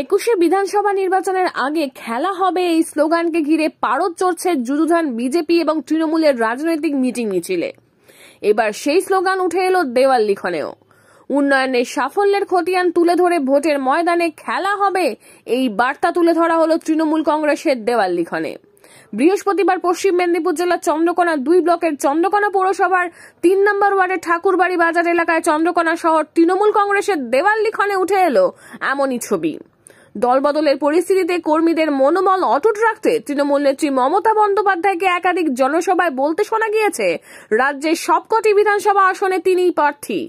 একুশে বিধানসভা নির্বাচনের আগে খেলা হবে এই স্লোগানকে ঘিরে পারদ চড়ছে যুযুধান বিজেপি এবং তৃণমূলের রাজনৈতিক মিটিং মিছিলে। এবার সেই স্লোগান উঠে এলো দেওয়াল লিখনেও। উন্নয়নের সাফল্যের খতিয়ান তুলে ধরে ভোটের ময়দানে খেলা হবে, এই বার্তা তুলে ধরা হলো তৃণমূল কংগ্রেসের দেওয়াল লিখনে। বৃহস্পতিবার পশ্চিম মেদিনীপুর জেলার চন্দ্রকোনা দুই ব্লকের চন্দ্রকোনা পৌরসভার তিন নম্বর ওয়ার্ডের ঠাকুরবাড়ি বাজার এলাকায় চন্দ্রকোনা শহর তৃণমূল কংগ্রেসের দেওয়াল লিখনে উঠে এলো এমনই ছবি। দলবদলের পরিস্থিতিতে কর্মীদের মনোবল অটুট রাখতে তৃণমূল নেত্রী মমতা বন্দ্যোপাধ্যায়কে একাধিক জনসভায় বলতে শোনা গিয়েছে, রাজ্যের সবকটি বিধানসভা আসনে তিনিই প্রার্থী।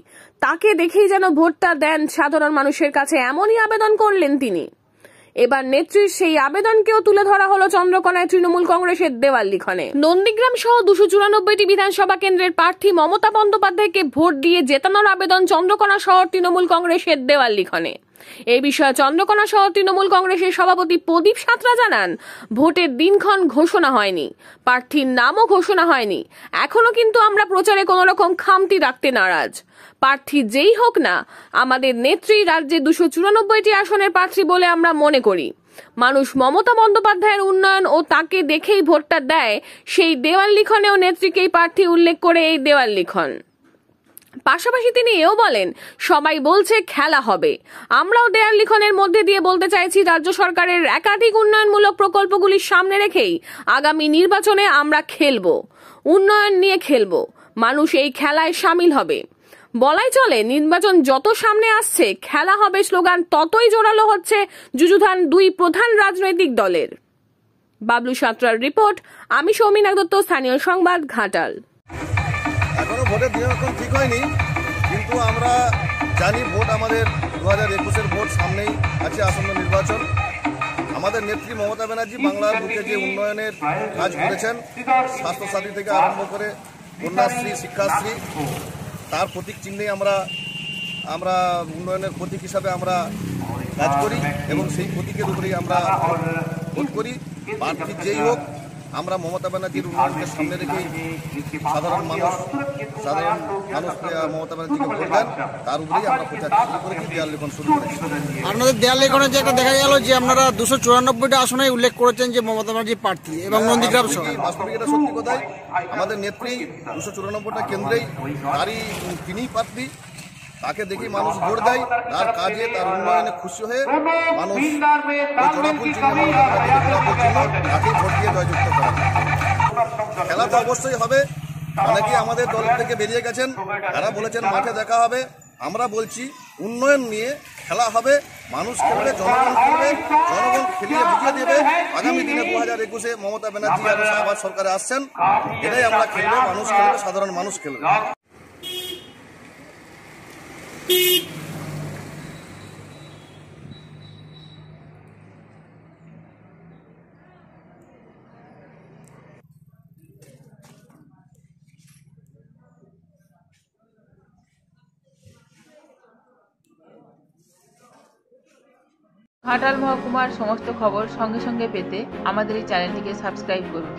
তাকে দেখেই যেন ভোটটা দেন সাধারণ মানুষের কাছে এমনই আবেদন করলেন তিনি। এবার নেত্রীর সেই আবেদনকেও তুলে ধরা হলো চন্দ্রকোনায় তৃণমূল কংগ্রেসের দেওয়াল লিখনে। নন্দীগ্রাম সহ দুশো চুরানব্বইটি বিধানসভা কেন্দ্রের প্রার্থী মমতা বন্দ্যোপাধ্যায়কে ভোট দিয়ে জেতানোর আবেদন চন্দ্রকোনা শহর তৃণমূল কংগ্রেসের দেওয়াল লিখনে। এই বিষয়ে চন্দ্রকোনা শহর তৃণমূল কংগ্রেসের সভাপতি প্রদীপ সাঁতরা জানান, ভোটের দিনক্ষণ ঘোষণা হয়নি, প্রার্থীর নামও ঘোষণা হয়নি। এখনও কিন্তু আমরা প্রচারে কোনো রকম খামতি রাখতে নারাজ। প্রার্থী যেই হোক না, আমাদের নেত্রী রাজ্যে দুশো চুরানব্বইটি আসনের প্রার্থী বলে আমরা মনে করি। মানুষ মমতা বন্দ্যোপাধ্যায়ের উন্নয়ন ও তাকে দেখেই ভোটটা দেয়, সেই দেওয়াল লিখনেও নেত্রীকেই প্রার্থী উল্লেখ করে এই দেওয়াল লিখন। পাশাপাশি তিনি এও বলেন, সবাই বলছে খেলা হবে। আমরাও দেয়াল লিখনের মধ্যে দিয়ে বলতে চাইছি, রাজ্য সরকারের একাধিক উন্নয়নমূলক প্রকল্পগুলির সামনে রেখেই আগামী নির্বাচনে আমরা খেলব। উন্নয়ন নিয়ে খেলব। মানুষ এই খেলায় সামিল হবে। বলাই চলে, নির্বাচন যত সামনে আসছে, খেলা হবে স্লোগান ততই জোরালো হচ্ছে যুযুধান দুই প্রধান রাজনৈতিক দলের। বাবলু সাঁতরার রিপোর্ট, আমি সৌমিনা দত্ত, স্থানীয় সংবাদ ঘাটাল। এখনও ভোটের দিনাক্ষণ ঠিক হয়নি, কিন্তু আমরা জানি ভোট আমাদের দু হাজার একুশের ভোট সামনেই আছে আসন্ন নির্বাচন। আমাদের নেত্রী মমতা ব্যানার্জি বাংলার বুকে যে উন্নয়নের কাজ করেছেন, স্বাস্থ্যসাথী থেকে আরম্ভ করে কন্যাশ্রী, শিক্ষাশ্রী, তার প্রতীক চিহ্নেই আমরা আমরা উন্নয়নের প্রতীক হিসাবে আমরা কাজ করি এবং সেই প্রতীকের উপরেই আমরা ভোট করি। প্রার্থী যেই হোক আমরা মমতা ব্যানার্জির উন্নয়নকে সামনে রেখেই সাধারণ মানুষ সাধারণ মানুষ মমতা ব্যানার্জিকে ভোট দেন তার উপরেই আমরা প্রচার শুরু করেছি দেয়াল লিখন শুরু করেছি। আপনাদের দেয়াল লেখনে যে একটা দেখা গেল যে আপনারা দুশো চুরানব্বইটা আসনে উল্লেখ করেছেন যে মমতা ব্যানার্জি প্রার্থী এবং নন্দীগ্রাম সহ। বাস্তবিক- বাস্তবিক এটা সত্যি কথাই? আমাদের নেত্রী দুশো চুরানব্বইটা কেন্দ্রেই তারই তিনিই প্রার্থী। তাকে দেখি মানুষ ভোট দেয়, তার কাজে, তার উন্নয়নে খুশি হয়ে মানুষ তাকেই ভোট দিয়ে জয়যুক্ত করেন খেলা তো অবশ্যই হবে। অনেকে আমাদের দল থেকে বেরিয়ে গেছেন। তারা বলেছেন মাঠে দেখা হবে। আমরা বলছি, উন্নয়ন নিয়ে খেলা হবে। মানুষ খেলবে, জনগণ খেলবে, জনগণ খেলিয়ে বুঝিয়ে দেবে। আগামী দিনে দু হাজার একুশে মমতা ব্যানার্জি আরও আবার সরকারে আসছেন। এটাই আমরা খেলবে, মানুষ খেলবে, সাধারণ মানুষ খেলবে। ঘাটাল মহকুমার সমস্ত খবর সঙ্গে সঙ্গে পেতে আমাদের এই চ্যানেলটিকে সাবস্ক্রাইব করুন।